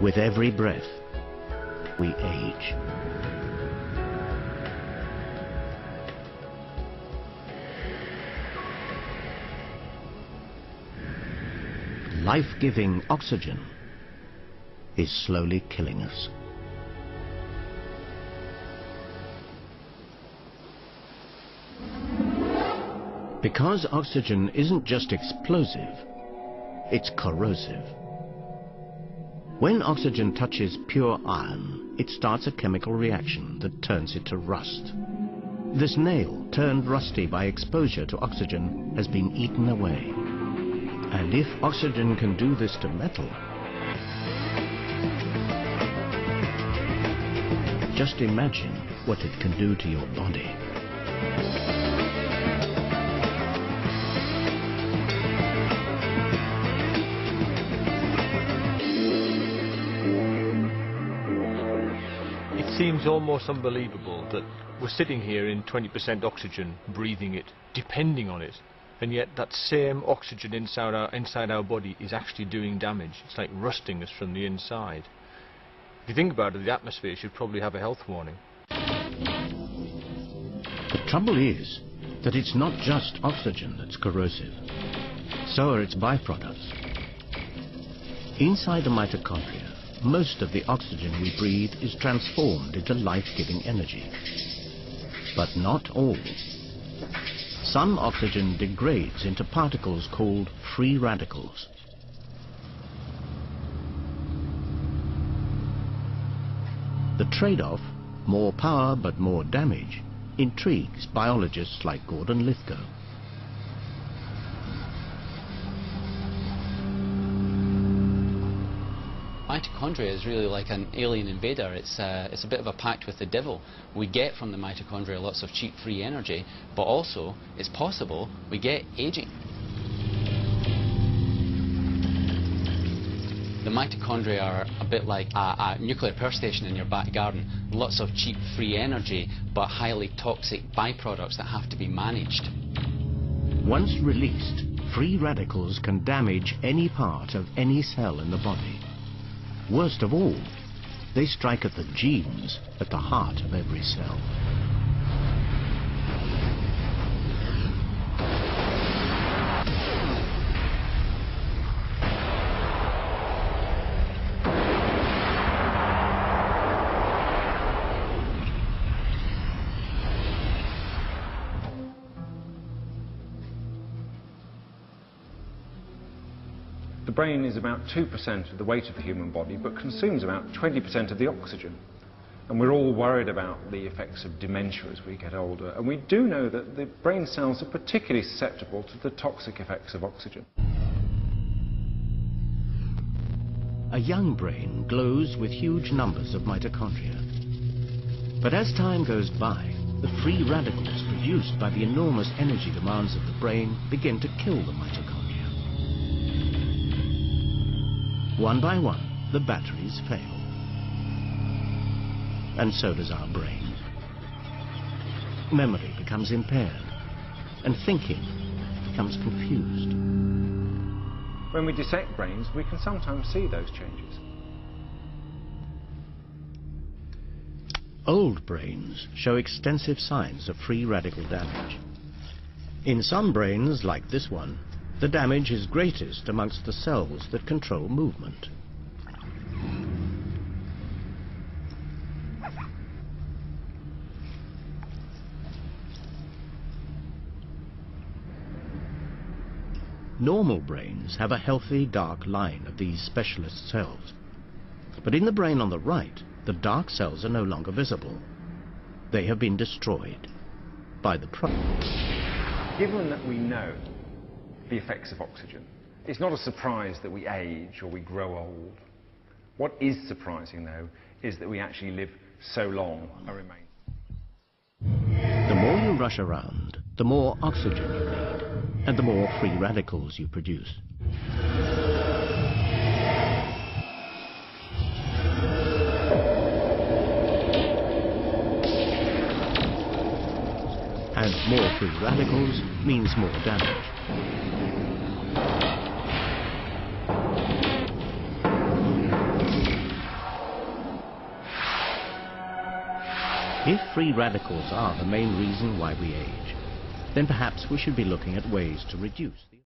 With every breath, we age. Life-giving oxygen is slowly killing us. Because oxygen isn't just explosive, it's corrosive. When oxygen touches pure iron, it starts a chemical reaction that turns it to rust. This nail, turned rusty by exposure to oxygen, has been eaten away. And if oxygen can do this to metal, just imagine what it can do to your body. Seems almost unbelievable that we're sitting here in 20% oxygen, breathing it, depending on it, and yet that same oxygen inside our, inside our body is actually doing damage. It's like rusting us from the inside. If you think about it, the atmosphere should probably have a health warning. The trouble is that it's not just oxygen that's corrosive. So are its byproducts. Inside the mitochondria, most of the oxygen we breathe is transformed into life-giving energy. But not all. Some oxygen degrades into particles called free radicals. The trade-off, more power but more damage, intrigues biologists like Gordon Lithgow. Mitochondria is really like an alien invader. It's, uh, it's a bit of a pact with the devil. We get from the mitochondria lots of cheap free energy, but also it's possible we get aging. The mitochondria are a bit like a, a nuclear power station in your back garden. Lots of cheap free energy, but highly toxic byproducts that have to be managed. Once released, free radicals can damage any part of any cell in the body. Worst of all, they strike at the genes at the heart of every cell. The brain is about 2% of the weight of the human body, but consumes about 20% of the oxygen. And we're all worried about the effects of dementia as we get older. And we do know that the brain cells are particularly susceptible to the toxic effects of oxygen. A young brain glows with huge numbers of mitochondria. But as time goes by, the free radicals produced by the enormous energy demands of the brain begin to kill the mitochondria. One by one, the batteries fail. And so does our brain. Memory becomes impaired, and thinking becomes confused. When we dissect brains, we can sometimes see those changes. Old brains show extensive signs of free radical damage. In some brains, like this one, the damage is greatest amongst the cells that control movement. Normal brains have a healthy dark line of these specialist cells. But in the brain on the right, the dark cells are no longer visible. They have been destroyed by the Given that we know the effects of oxygen, it's not a surprise that we age or we grow old. What is surprising, though, is that we actually live so long and remain. The more you rush around, the more oxygen you need, and the more free radicals you produce. and more free radicals means more damage. If free radicals are the main reason why we age, then perhaps we should be looking at ways to reduce the